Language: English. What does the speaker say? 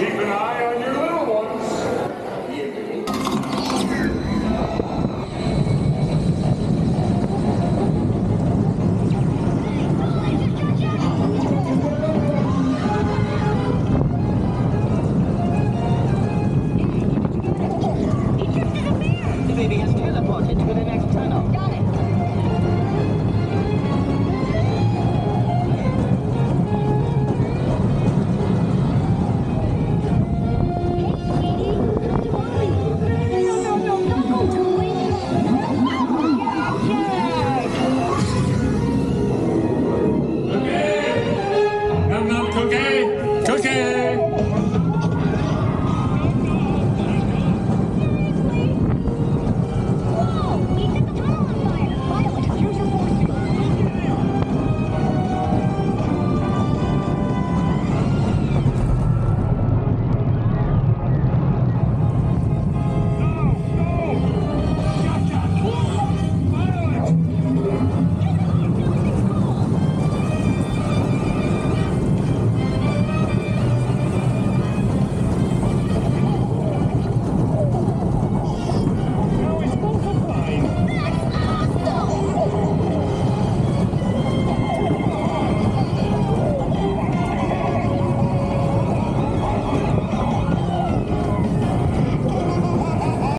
Keep an eye